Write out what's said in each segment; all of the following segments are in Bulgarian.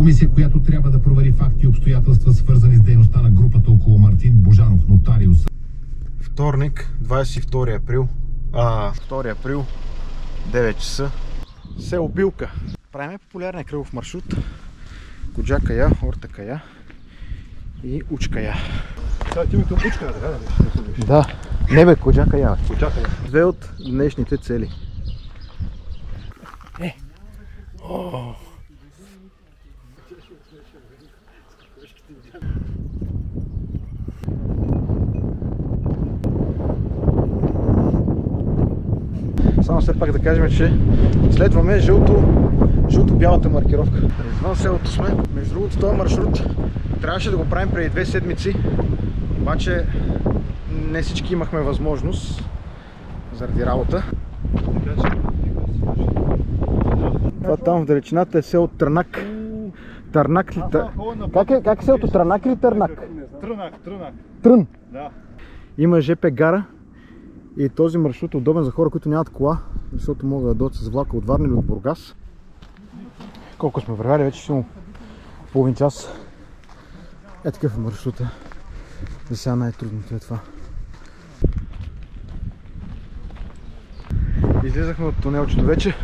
Комисия, която трябва да провери факти и обстоятелства, свързани с дейността на групата около Мартин Божанов, нотариус. Вторник, 22 април. А, 2 април, 9 часа. Село Билка. Правиме популярния кръгов маршрут. Коджа Кая, Орта Кая и Учка Я. Това ти името бучка, така да Да. Не бе, Коджа Кая. Почакай. Две от днешните цели. Е. Само все пак да кажем, че следваме жълто, жълто-бялата маркировка. Извън селото сме. Между другото, този маршрут трябваше да го правим преди две седмици, обаче не всички имахме възможност заради работа. Това там в далечината е село Търнак. Търнак ли? Тър... Как е, как е селото? Търнак или Търнак? Трънак, трънак. Трън. Да. Има ЖП гара и този маршрут е удобен за хора, които нямат кола, защото могат да дойдат с влака от Варна или от Бургас. Колко сме вървяли? Вече само половин час. Е такъв е маршрута. За сега най-трудното е това. Излизахме от тунелчето вече.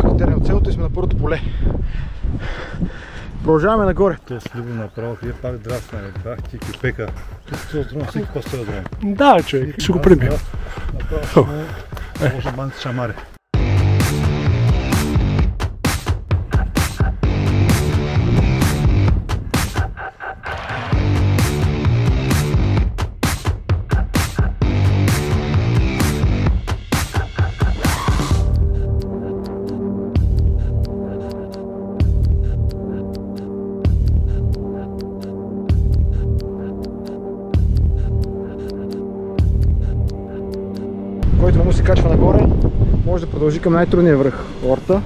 Тук терен от селото и сме на първото поле. Продължаваме нагоре. Те сливо направо, вие пак драсна, бах ти кипека. Тук се отрон, всеки по се отрон. Да, човек, ще го пребия. Направо, може банци шамаре. който не може да продължи към най-трудния връх Орта.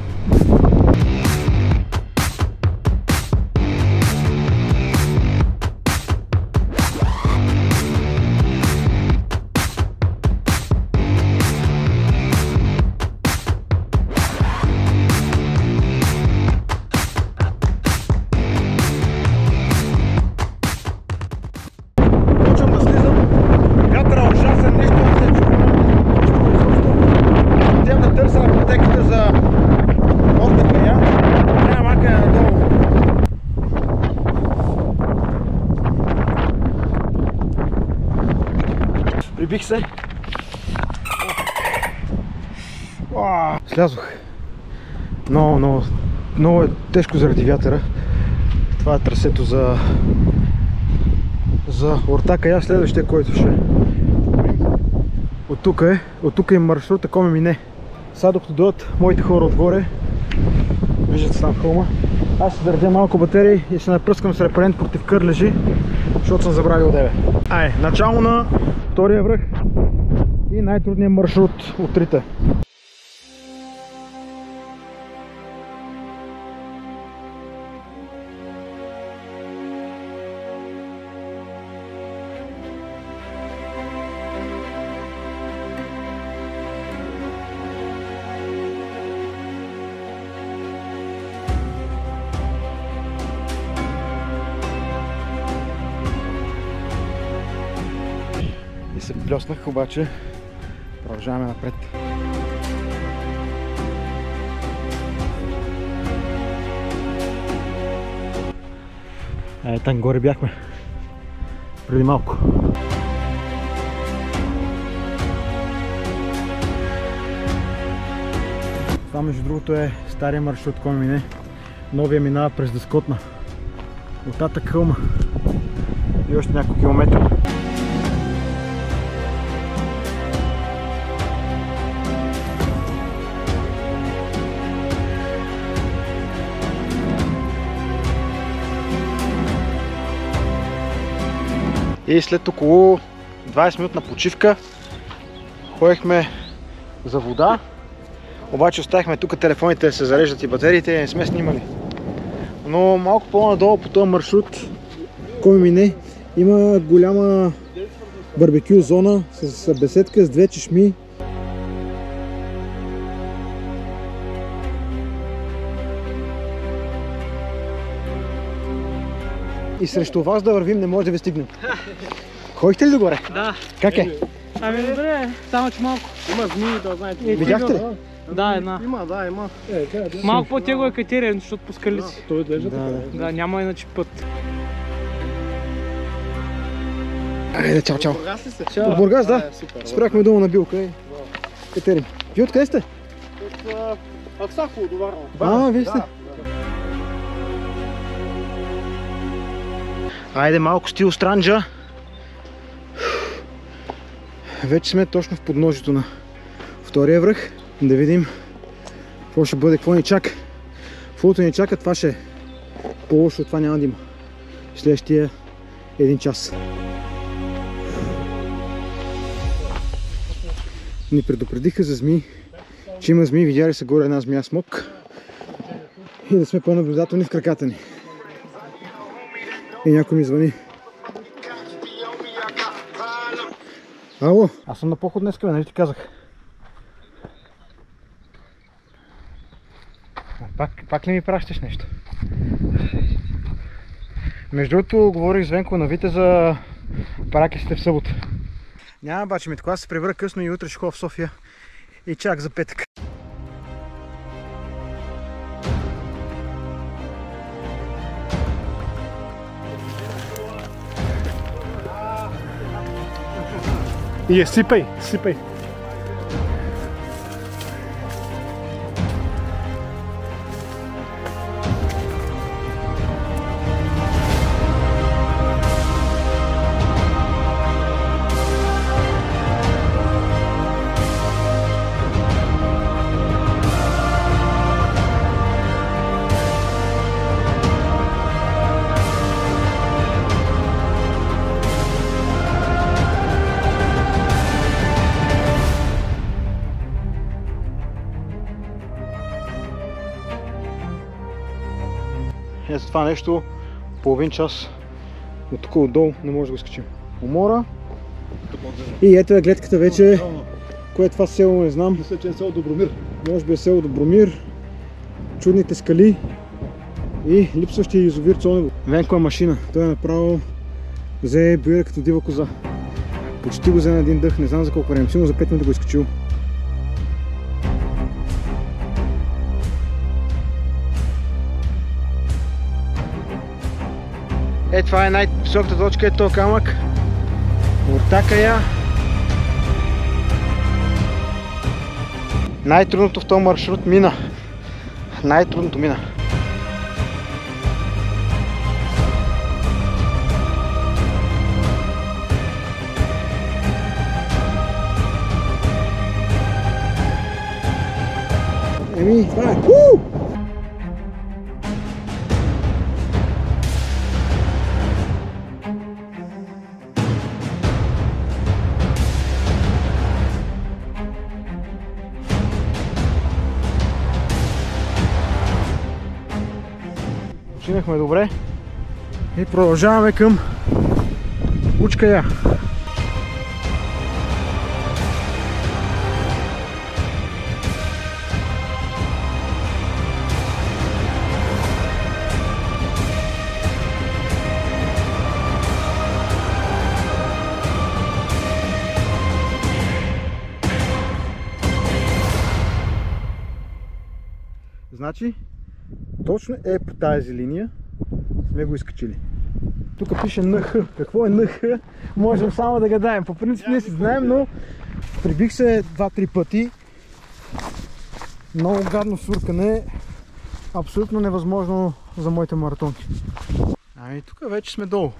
Прибих се. Слязох. Много, много, много е тежко заради вятъра. Това е трасето за за Ортака я следващия, който ще от тук е, от тук е маршрут, ако ме мине. Сега докато дойдат моите хора отгоре, виждате там хълма, аз ще държа малко батерии и ще напръскам с репелент против кърлежи, защото съм забравил деве. Ай, начало на втория връх и най-трудният маршрут от трите. Плеснах, обаче продължаваме напред. Е, там горе бяхме. Преди малко. Това между другото е стария маршрут, който мине. Новия минава през Дъскотна. Оттатък хълма. И още няколко километра. И след около 20 минутна почивка ходихме за вода. Обаче оставихме тук телефоните да се зареждат и батериите и не сме снимали. Но малко по-надолу по този маршрут, кой мине, има голяма барбекю зона с беседка с две чешми. И срещу вас да вървим не може да ви стигнем. Ходихте ли догоре? Да. Как е? Ами добре, само че малко. Има змии, да знаете. Видяхте ли? Да, една. Има, да, има. Малко по-тегло е катерен, защото по скалици. Той изглежда Да, така. да. Да, няма иначе път. Айде, чао, чао. Бургас ли се? От Бургас, да. Е. Спряхме долу на билка и катерим. Вие откъде сте? От а, Аксако, до Варна. А, вие сте. Айде малко стил странджа. Вече сме точно в подножието на втория връх. Да видим какво ще бъде, какво ни чака. Каквото ни чака, това ще е по-лошо, това няма да има. Следващия един час. Ни предупредиха за змии, че има змии, видяли са горе една змия смок и да сме по-наблюдателни в краката ни. И някой ми звъни. Ало, аз съм на поход днес, нали ти казах? Пак, пак ли ми пращаш нещо? Между другото, говорих с Венко на Вите за паракисите в събота. Няма обаче ми така, се превра късно и утре ще ходя в София и чак за петък. И е, сипай, Е, за това нещо половин час от тук отдолу не може да го скачим. Умора. И ето е гледката вече, кое е това село, не знам. Мисля, че е село Добромир. Може би е село Добромир, чудните скали и липсващия язовир Цонево. Венко е машина. Той е направо взе бюре като дива коза. Почти го взе на един дъх, не знам за колко време. Сигурно за 5 минути го е изкачил. Е, това е най-високата точка, е този камък. Ортака я. Най-трудното в този маршрут мина. Най-трудното мина. Еми, това е. Починахме добре и продължаваме към Учкая. Значи, точно е по тази линия сме го изкачили. Тук пише НХ. Какво е НХ? Можем само да гадаем. По принцип ние си знаем, но прибих се два-три пъти. Много гадно суркане. Абсолютно невъзможно за моите маратонки. Ами тук вече сме долу.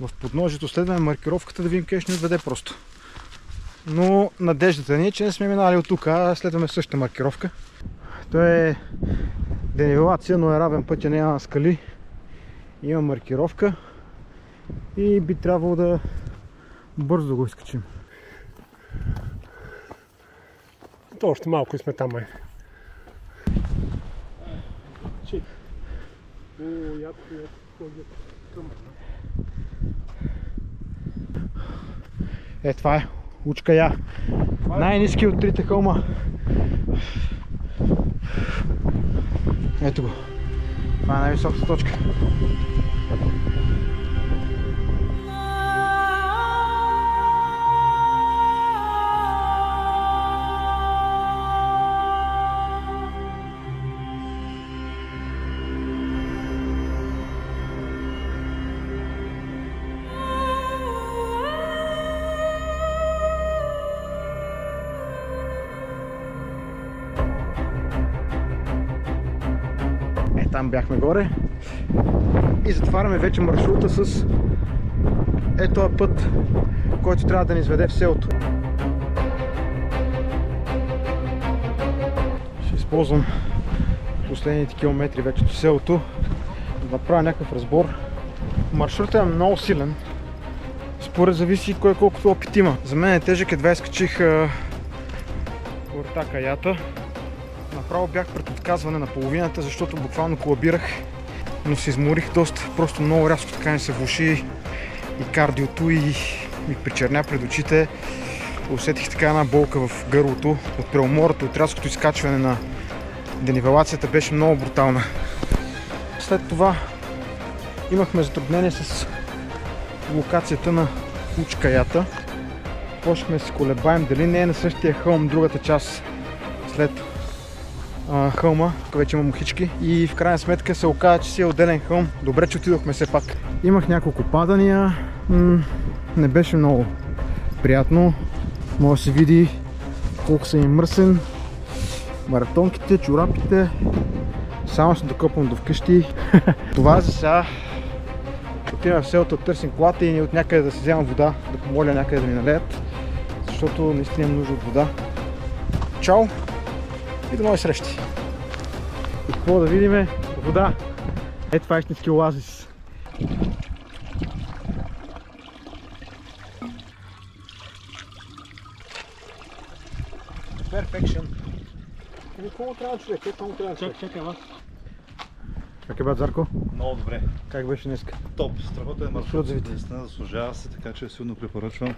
В подножието следваме маркировката да видим къде ще ни отведе просто. Но надеждата ни е, че не сме минали от тук, а следваме същата маркировка. Той е денивелация, но е равен пътя, няма скали. Има маркировка и би трябвало да бързо да го изкачим. То още малко и сме там, май. Яко. Е, това е Учка Я. Най-низки от трите хълма. Ето го. Това е най-високата точка. Там бяхме горе. И затваряме вече маршрута с е този път, който трябва да ни изведе в селото. Ще използвам последните километри вече до селото да направя някакъв разбор. Маршрутът е много силен. Според зависи кой колкото опит има. За мен е тежък, едва изкачих горта Каята. Направо бях отказване на половината, защото буквално колабирах, но се изморих доста. Просто много рязко така ми се влуши и кардиото и ми причерня пред очите. Усетих така една болка в гърлото от преумората, от рязкото изкачване на денивелацията беше много брутална. След това имахме затруднение с локацията на Учкаята. Почнахме да се колебаем дали не е на същия хълм другата част след хълма, тук вече има мухички и в крайна сметка се оказа, че си е отделен хълм. Добре, че отидохме все пак. Имах няколко падания, м- не беше много приятно. Може да се види колко съм им мръсен. Маратонките, чорапите. Само ще докопвам до вкъщи. Това за сега. Отиваме в селото, търсим колата и от някъде да си вземам вода, да помоля някъде да ми налеят, защото наистина имам нужда от вода. Чао! И до нови срещи. И какво да видиме? Вода. Е, това е истински оазис. Perfection. Ами, какво трябва човек? Е, само трябва човек. Чакай, вас. Как е, брат Зарко? Много добре. Как беше днеска? Топ. Страхотен Маршрут маршрут. вид. Наистина заслужава се, така че силно препоръчвам.